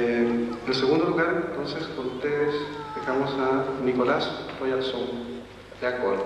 Eh, en segundo lugar, entonces, con ustedes dejamos a Nicolás Royalson de acuerdo.